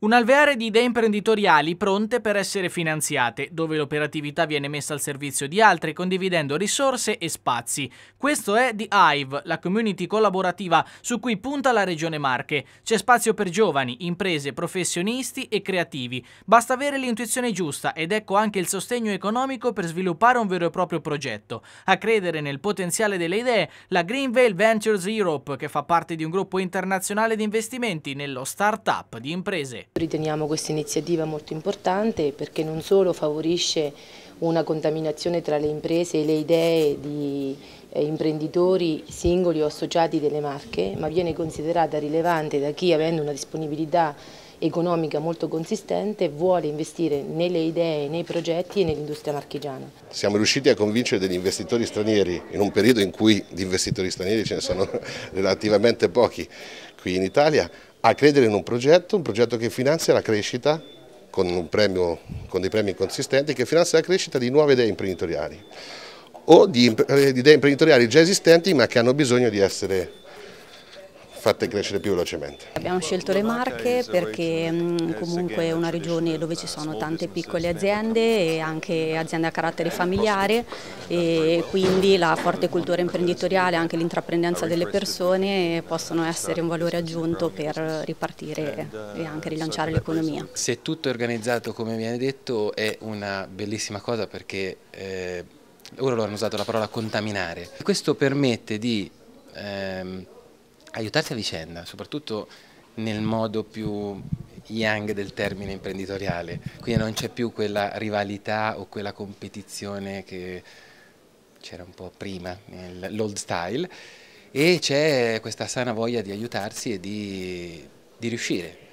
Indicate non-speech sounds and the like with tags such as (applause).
Un alveare di idee imprenditoriali pronte per essere finanziate, dove l'operatività viene messa al servizio di altri condividendo risorse e spazi. Questo è The Hive, la community collaborativa su cui punta la Regione Marche. C'è spazio per giovani, imprese, professionisti e creativi. Basta avere l'intuizione giusta ed ecco anche il sostegno economico per sviluppare un vero e proprio progetto. A credere nel potenziale delle idee, la Greenvale Ventures Europe, che fa parte di un gruppo internazionale di investimenti nello start-up di imprese. Riteniamo questa iniziativa molto importante perché non solo favorisce una contaminazione tra le imprese e le idee di eh, imprenditori singoli o associati delle marche, ma viene considerata rilevante da chi avendo una disponibilità economica molto consistente vuole investire nelle idee, nei progetti e nell'industria marchigiana. Siamo riusciti a convincere degli investitori stranieri in un periodo in cui di investitori stranieri ce ne sono (laughs) relativamente pochi qui in Italia a credere in un progetto, un progetto che finanzia la crescita con, premio, con dei premi consistenti, che finanzia la crescita di nuove idee imprenditoriali o di, di idee imprenditoriali già esistenti ma che hanno bisogno di essere fatte crescere più velocemente. Abbiamo scelto le Marche perché mm, comunque è una regione dove ci sono tante piccole aziende e anche aziende a carattere familiare e quindi la forte cultura imprenditoriale e anche l'intraprendenza delle persone possono essere un valore aggiunto per ripartire e anche rilanciare l'economia. Se tutto è organizzato come viene detto è una bellissima cosa perché eh, loro hanno usato la parola contaminare. Questo permette di ehm, aiutarsi a vicenda, soprattutto nel modo più young del termine imprenditoriale, quindi non c'è più quella rivalità o quella competizione che c'era un po' prima, l'old style, e c'è questa sana voglia di aiutarsi e di, di riuscire.